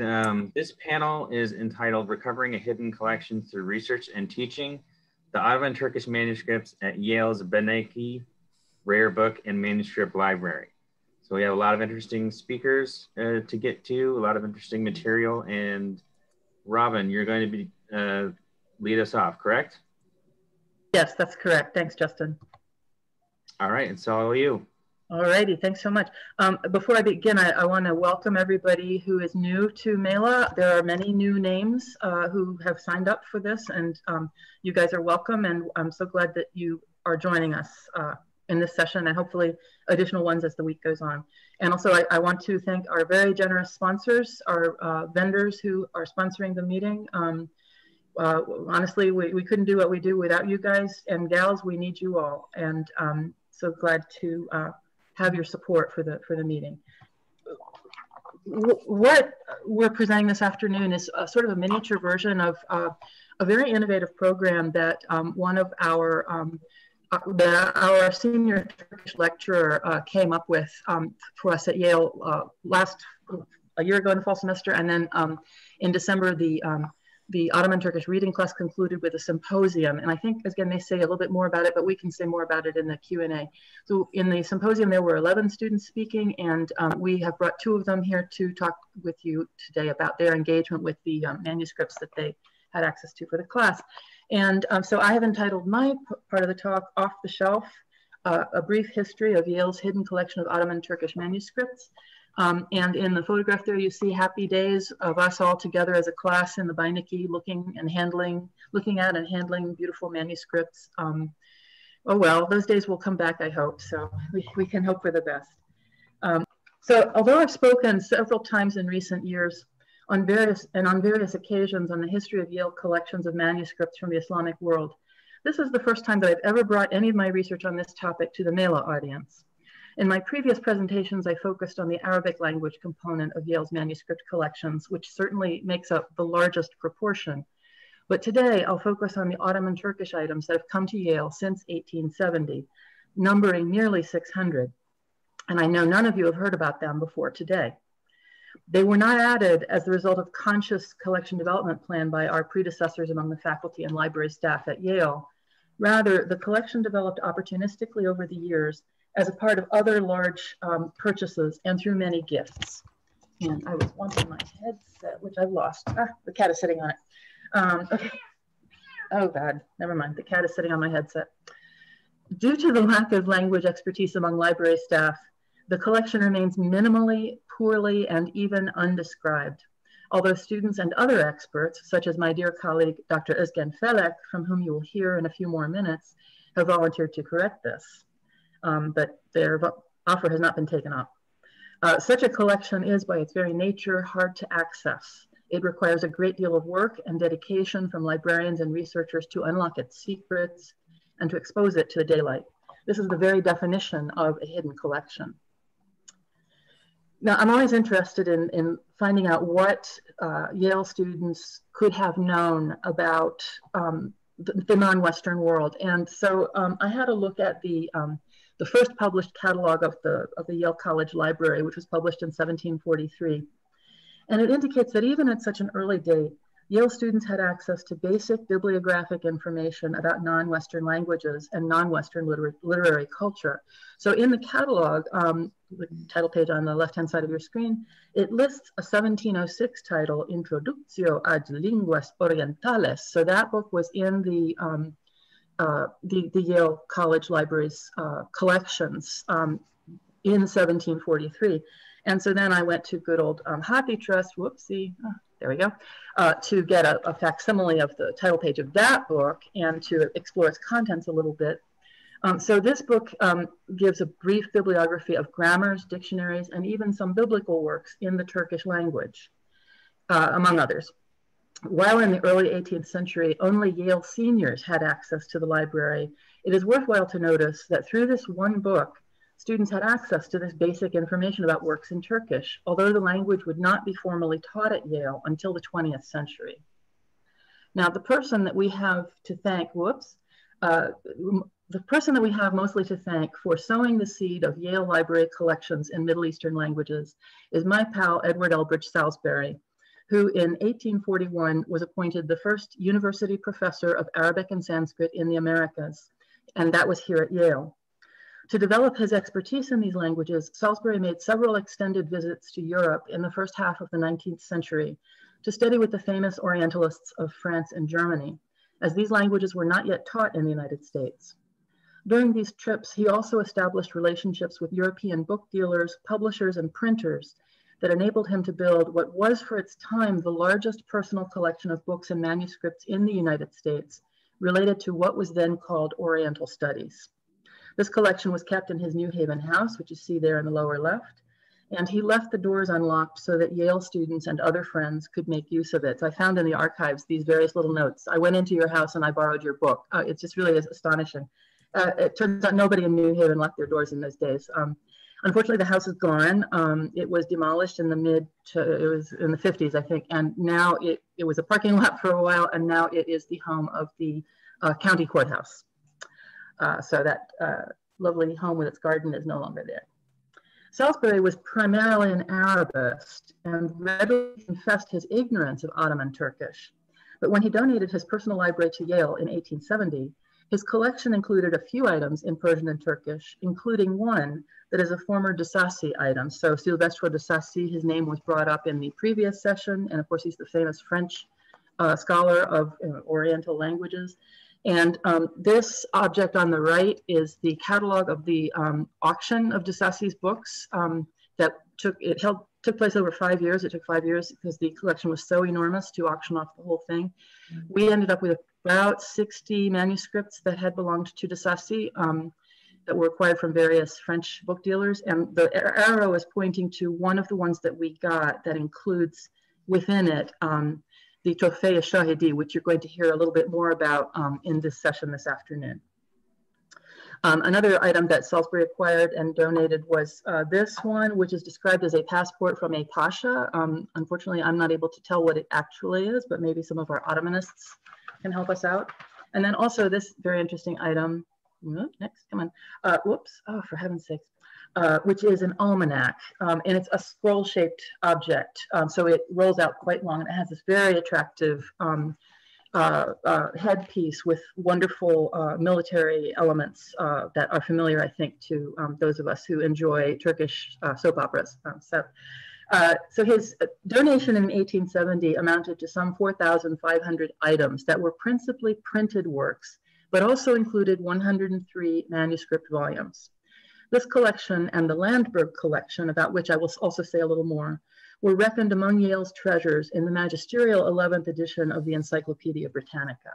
Um, this panel is entitled Recovering a Hidden Collection Through Research and Teaching, the Ottoman Turkish Manuscripts at Yale's Beinecke Rare Book and Manuscript Library. So we have a lot of interesting speakers uh, to get to, a lot of interesting material. And Robin, you're going to be uh, lead us off, correct? Yes, that's correct. Thanks, Justin. All right, it's all you. All righty, thanks so much. Um, before I begin, I, I want to welcome everybody who is new to Mela. There are many new names uh, who have signed up for this, and um, you guys are welcome. And I'm so glad that you are joining us uh, in this session, and hopefully additional ones as the week goes on. And also, I, I want to thank our very generous sponsors, our uh, vendors who are sponsoring the meeting. Um, uh, honestly, we, we couldn't do what we do without you guys and gals. We need you all, and um, so glad to uh, have your support for the for the meeting. What we're presenting this afternoon is a, sort of a miniature version of uh, a very innovative program that um, one of our um, uh, that our senior Turkish lecturer uh, came up with um, for us at Yale uh, last a year ago in the fall semester, and then um, in December the um, the Ottoman Turkish reading class concluded with a symposium. And I think, again, they say a little bit more about it, but we can say more about it in the Q&A. So in the symposium, there were 11 students speaking, and um, we have brought two of them here to talk with you today about their engagement with the um, manuscripts that they had access to for the class. And um, so I have entitled my part of the talk, Off the Shelf, uh, A Brief History of Yale's Hidden Collection of Ottoman Turkish Manuscripts. Um, and in the photograph there, you see happy days of us all together as a class in the Beinecke looking and handling, looking at and handling beautiful manuscripts. Um, oh well, those days will come back, I hope. So we, we can hope for the best. Um, so although I've spoken several times in recent years on various and on various occasions on the history of Yale collections of manuscripts from the Islamic world, this is the first time that I've ever brought any of my research on this topic to the Mela audience. In my previous presentations, I focused on the Arabic language component of Yale's manuscript collections, which certainly makes up the largest proportion. But today, I'll focus on the Ottoman Turkish items that have come to Yale since 1870, numbering nearly 600. And I know none of you have heard about them before today. They were not added as the result of conscious collection development plan by our predecessors among the faculty and library staff at Yale. Rather, the collection developed opportunistically over the years as a part of other large um, purchases and through many gifts. And I was wanting my headset, which I've lost. Ah, the cat is sitting on it. Um, okay. Oh God, never mind. The cat is sitting on my headset. Due to the lack of language expertise among library staff, the collection remains minimally, poorly, and even undescribed. Although students and other experts, such as my dear colleague, Dr. Özgen Felek, from whom you will hear in a few more minutes, have volunteered to correct this um, but their offer has not been taken up. Uh, such a collection is by its very nature hard to access. It requires a great deal of work and dedication from librarians and researchers to unlock its secrets and to expose it to the daylight. This is the very definition of a hidden collection. Now, I'm always interested in, in finding out what uh, Yale students could have known about um, the, the non-Western world. And so um, I had a look at the um, the first published catalog of the, of the Yale College Library, which was published in 1743. And it indicates that even at such an early date, Yale students had access to basic bibliographic information about non-Western languages and non-Western liter literary culture. So in the catalog, um, the title page on the left-hand side of your screen, it lists a 1706 title, Introductio ad Linguas Orientales. So that book was in the um, uh, the, the Yale College Library's uh, collections um, in 1743. And so then I went to good old um, HathiTrust, whoopsie, oh, there we go, uh, to get a, a, facsimile of the title page of that book and to explore its contents a little bit. Um, so this book um, gives a brief bibliography of grammars, dictionaries, and even some biblical works in the Turkish language, uh, among others. While in the early 18th century, only Yale seniors had access to the library, it is worthwhile to notice that through this one book, students had access to this basic information about works in Turkish, although the language would not be formally taught at Yale until the 20th century. Now, the person that we have to thank, whoops, uh, the person that we have mostly to thank for sowing the seed of Yale Library collections in Middle Eastern languages is my pal, Edward Elbridge Salisbury, who in 1841 was appointed the first university professor of Arabic and Sanskrit in the Americas, and that was here at Yale. To develop his expertise in these languages, Salisbury made several extended visits to Europe in the first half of the 19th century to study with the famous Orientalists of France and Germany, as these languages were not yet taught in the United States. During these trips, he also established relationships with European book dealers, publishers, and printers that enabled him to build what was for its time the largest personal collection of books and manuscripts in the United States related to what was then called Oriental Studies. This collection was kept in his New Haven house, which you see there in the lower left, and he left the doors unlocked so that Yale students and other friends could make use of it. So I found in the archives these various little notes. I went into your house and I borrowed your book. Uh, it's just really astonishing. Uh, it turns out nobody in New Haven locked their doors in those days. Um, unfortunately, the house is gone. Um, it was demolished in the mid, to, it was in the 50s, I think, and now it, it was a parking lot for a while, and now it is the home of the uh, county courthouse. Uh, so that uh, lovely home with its garden is no longer there. Salisbury was primarily an Arabist and readily confessed his ignorance of Ottoman Turkish. But when he donated his personal library to Yale in 1870, his collection included a few items in Persian and Turkish, including one that is a former de Sacy item. So Silvestre de Sacy, his name was brought up in the previous session, and of course he's the famous French uh, scholar of uh, Oriental languages. And um, this object on the right is the catalog of the um, auction of de Sacy's books um, that took, it held, took place over five years. It took five years because the collection was so enormous to auction off the whole thing. Mm-hmm. We ended up with about 60 manuscripts that had belonged to de Sacy um, that were acquired from various French book dealers. And the arrow is pointing to one of the ones that we got that includes within it um, the Tofeya Shahidi, which you're going to hear a little bit more about um, in this session this afternoon. Um, another item that Salisbury acquired and donated was uh, this one, which is described as a passport from a pasha. Um, unfortunately, I'm not able to tell what it actually is, but maybe some of our Ottomanists can help us out. And then also this very interesting item, next, come on, uh, whoops, oh, for heaven's sakes, uh, which is an almanac, um, and it's a scroll-shaped object. Um, so it rolls out quite long, and it has this very attractive um, uh, uh, headpiece with wonderful uh, military elements uh, that are familiar, I think, to um, those of us who enjoy Turkish soap operas. Um, so, so his donation in 1870 amounted to some 4,500 items that were principally printed works, but also included 103 manuscript volumes. This collection and the Landberg collection, about which I will also say a little more, were reckoned among Yale's treasures in the magisterial 11th edition of the Encyclopedia Britannica.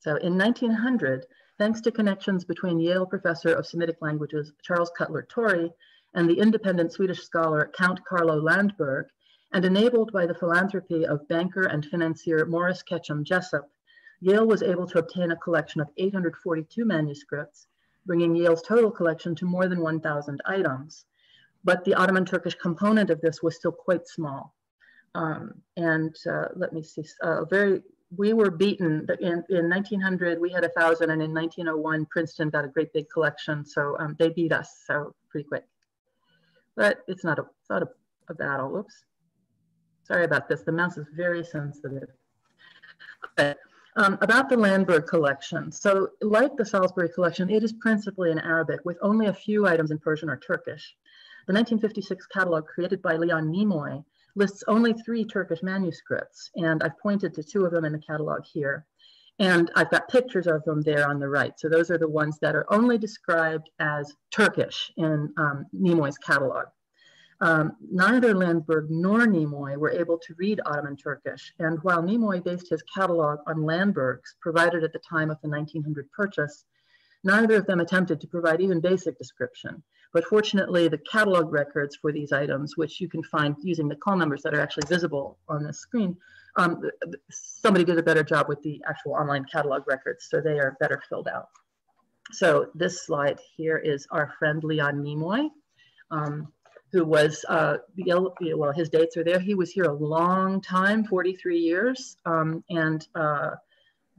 So in 1900, thanks to connections between Yale professor of Semitic languages Charles Cutler Torrey and the independent Swedish scholar Count Carlo Landberg, and enabled by the philanthropy of banker and financier Morris Ketchum Jesup, Yale was able to obtain a collection of 842 manuscripts bringing Yale's total collection to more than 1,000 items. But the Ottoman Turkish component of this was still quite small. Um, and uh, let me see, uh, very, we were beaten in, in 1900, we had a thousand and in 1901, Princeton got a great big collection. So um, they beat us, so pretty quick. But it's not a, it's not a, a battle, Oops, Sorry about this, the mouse is very sensitive. Okay. Um, about the Landberg collection. So like the Salisbury collection, it is principally in Arabic with only a few items in Persian or Turkish. The 1956 catalog created by Leon Nemoy lists only three Turkish manuscripts, and I've pointed to two of them in the catalog here. And I've got pictures of them there on the right. So those are the ones that are only described as Turkish in um, Nemoy's catalog. Um, neither Landberg nor Nemoy were able to read Ottoman Turkish, and while Nemoy based his catalog on Landberg's, provided at the time of the 1900 purchase, neither of them attempted to provide even basic description. But fortunately, the catalog records for these items, which you can find using the call numbers that are actually visible on the screen, um, somebody did a better job with the actual online catalog records, so they are better filled out. So this slide here is our friend Leon Nemoy. Um, who was, uh, well, his dates are there. He was here a long time, 43 years. Um, and uh,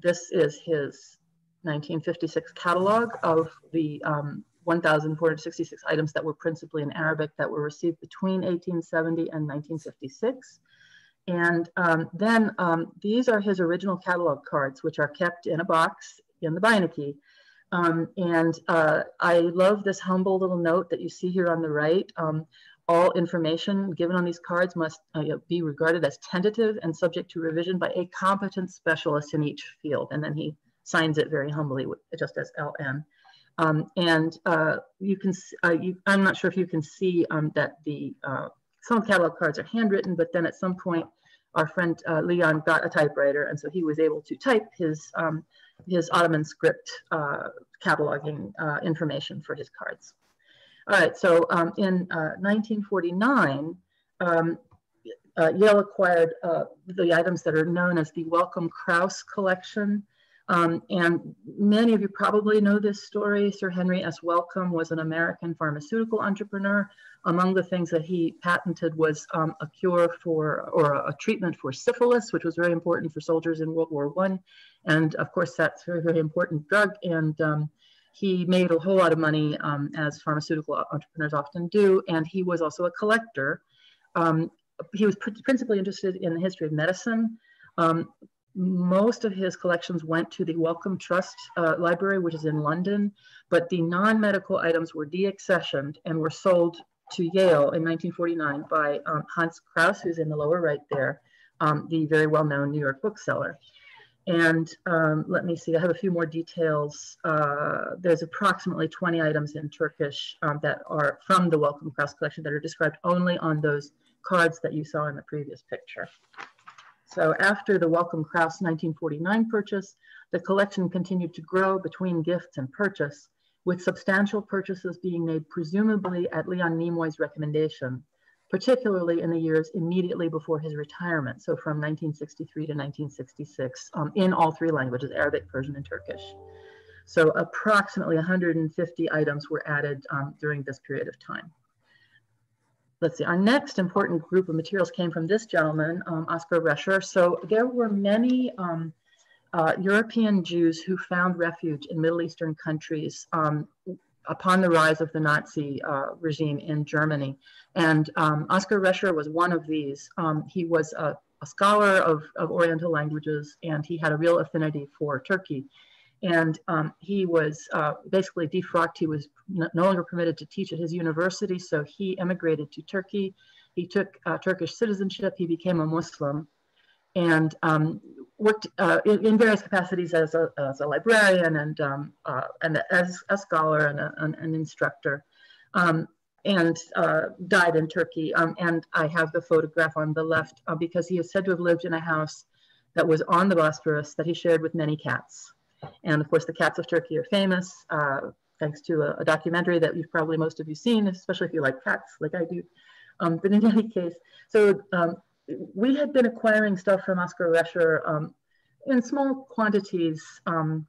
this is his 1956 catalog of the um, 1,466 items that were principally in Arabic that were received between 1870 and 1956. and um, then um, these are his original catalog cards, which are kept in a box in the Beinecke. Um, and uh, I love this humble little note that you see here on the right. Um, all information given on these cards must uh, be regarded as tentative and subject to revision by a competent specialist in each field. And then he signs it very humbly, just as LN. Um, and uh, you can, uh, you, I'm not sure if you can see um, that the uh, some catalog cards are handwritten, but then at some point, our friend uh, Leon got a typewriter, and so he was able to type his um, his Ottoman script uh, cataloging uh, information for his cards. All right, so um, in 1949, um, Yale acquired the items that are known as the Wellcome Kraus collection. Um, and many of you probably know this story. Sir Henry S. Wellcome was an American pharmaceutical entrepreneur. Among the things that he patented was um, a cure for, or a, a, treatment for syphilis, which was very important for soldiers in World War I. And of course, that's a very, very important drug. And um, he made a whole lot of money, um, as pharmaceutical entrepreneurs often do. And he was also a collector. Um, he was pr principally interested in the history of medicine. Um, most of his collections went to the Wellcome Trust uh, Library, which is in London, but the non-medical items were deaccessioned and were sold to Yale in 1949 by um, Hans Kraus, who's in the lower right there, um, the very well-known New York bookseller. And um, let me see, I have a few more details. Uh, there's approximately 20 items in Turkish um, that are from the Wellcome Kraus collection that are described only on those cards that you saw in the previous picture. So after the Wellcome Kraus 1949 purchase, the collection continued to grow between gifts and purchase, with substantial purchases being made presumably at Leon Nemoy's recommendation, particularly in the years immediately before his retirement, so from 1963 to 1966, um, in all three languages, Arabic, Persian, and Turkish. So approximately 150 items were added um, during this period of time let's see, our next important group of materials came from this gentleman, um, Oskar Rescher. So there were many um, uh, European Jews who found refuge in Middle Eastern countries um, upon the rise of the Nazi uh, regime in Germany. And um, Oskar Rescher was one of these. Um, he was a, a scholar of, of Oriental languages and he had a real affinity for Turkey and um, he was uh, basically defrocked. He was no longer permitted to teach at his university, so he emigrated to Turkey. He took uh, Turkish citizenship. He became a Muslim, and um, worked uh, in, in, various capacities as a, as a librarian and um, uh, and as a scholar and a, an, an, instructor. Um, and uh, died in Turkey. Um, and I have the photograph on the left uh, because he is said to have lived in a house that was on the Bosphorus that he shared with many cats. And of course, the cats of Turkey are famous, uh, thanks to a, a, documentary that you've probably most of you seen, especially if you like cats, like I do. Um, but in any case, so um, we had been acquiring stuff from Oskar Rescher um, in small quantities um,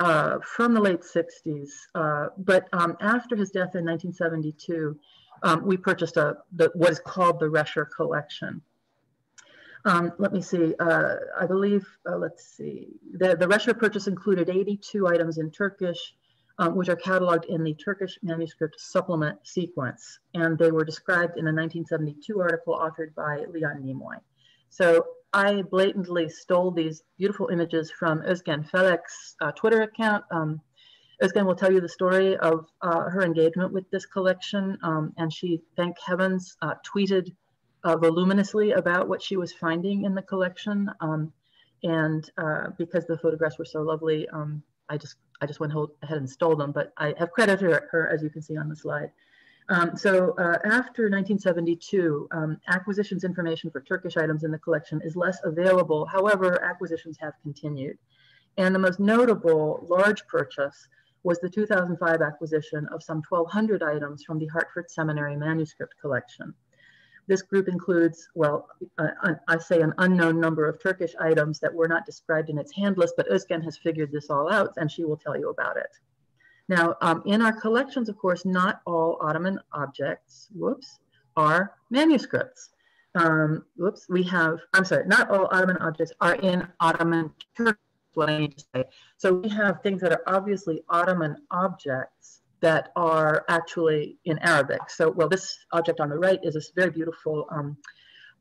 uh, from the late 60s. Uh, but um, after his death in 1972, um, we purchased a, the, what is called the Rescher collection. Um, let me see, uh, I believe, uh, let's see, the, the Rescher purchase included 82 items in Turkish, um, which are cataloged in the Turkish manuscript supplement sequence. And they were described in a 1972 article authored by Leon Nemoy. So I blatantly stole these beautiful images from Özgen Felek's uh, Twitter account. Um, Özgen will tell you the story of uh, her engagement with this collection. Um, and she, thank heavens, uh, tweeted uh, voluminously about what she was finding in the collection. Um, and uh, because the photographs were so lovely, um, I just I just went ahead and stole them. But I have credited her, her as you can see on the slide. Um, so uh, after 1972, um, acquisitions information for Turkish items in the collection is less available. However, acquisitions have continued. And the most notable large purchase was the 2005 acquisition of some 1,200 items from the Hartford Seminary manuscript collection. This group includes, well, uh, I say an unknown number of Turkish items that were not described in its hand list, but Özgen has figured this all out and she will tell you about it. Now, um, in our collections, of course, not all Ottoman objects, whoops, are manuscripts. Um, whoops, we have, I'm sorry, not all Ottoman objects are in Ottoman Turkish, what I need to say. So we have things that are obviously Ottoman objects that are actually in Arabic. So, well, this object on the right is this very beautiful um,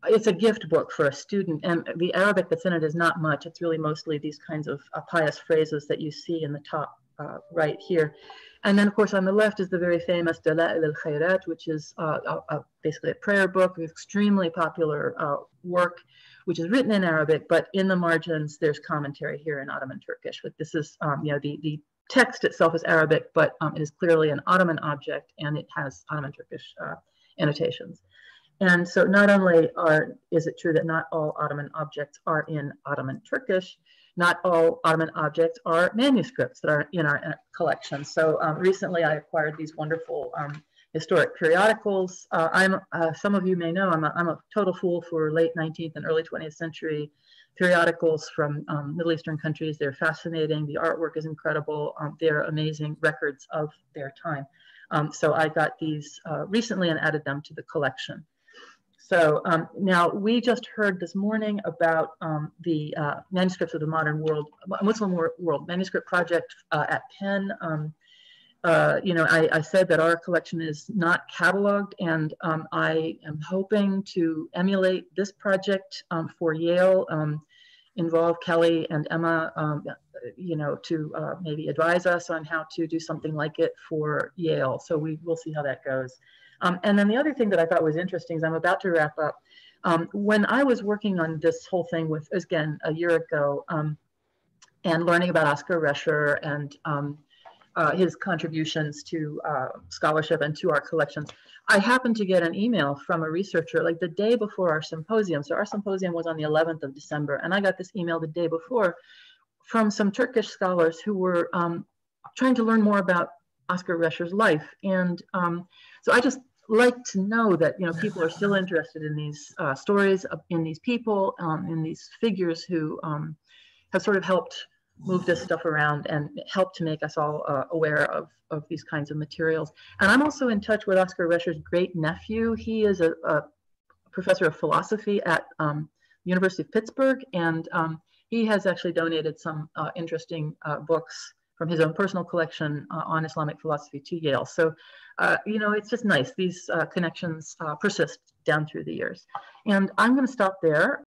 it's a gift book for a student, and the Arabic that's in it is not much. It's really mostly these kinds of uh, pious phrases that you see in the top uh, right here. And then, of course, on the left is the very famous Dala'il al Khairat, which is uh, a, a, basically a prayer book, an extremely popular uh, work, which is written in Arabic, but in the margins, there's commentary here in Ottoman Turkish. But this is, um, you know, the, the text itself is Arabic, but um, it is clearly an Ottoman object and it has Ottoman Turkish uh, annotations. And so not only are, is it true that not all Ottoman objects are in Ottoman Turkish, not all Ottoman objects are manuscripts that are in our collection. So um, recently I acquired these wonderful um, historic periodicals. Uh, I'm, uh, some of you may know, I'm a, I'm a total fool for late 19th and early 20th century periodicals from um, Middle Eastern countries. They're fascinating. The artwork is incredible. Um, they're amazing records of their time. Um, so I got these uh, recently and added them to the collection. So um, now we just heard this morning about um, the uh, manuscripts of the modern world, Muslim world manuscript project uh, at Penn. Um, uh, you know, I, I, said that our collection is not cataloged, and um, I am hoping to emulate this project um, for Yale, um, involve Kelly and Emma, you know, to uh, maybe advise us on how to do something like it for Yale. So we will see how that goes. Um, and then the other thing that I thought was interesting is I'm about to wrap up. Um, when I was working on this whole thing with, again, a year ago, um, and learning about Oskar Rescher and um, uh, his contributions to uh, scholarship and to our collections, I happened to get an email from a researcher like the day before our symposium. So our symposium was on the 11th of December, and I got this email the day before from some Turkish scholars who were um, trying to learn more about Oskar Rescher's life. And um, so I just like to know that you know people are still interested in these uh, stories, in these people, um, in these figures who um, have sort of helped move this stuff around and help to make us all uh, aware of, of these kinds of materials. And I'm also in touch with Oskar Rescher's great nephew. He is a, a professor of philosophy at um, University of Pittsburgh, and um, he has actually donated some uh, interesting uh, books from his own personal collection uh, on Islamic philosophy to Yale. So uh, you know, it's just nice. These uh, connections persist down through the years. And I'm going to stop there.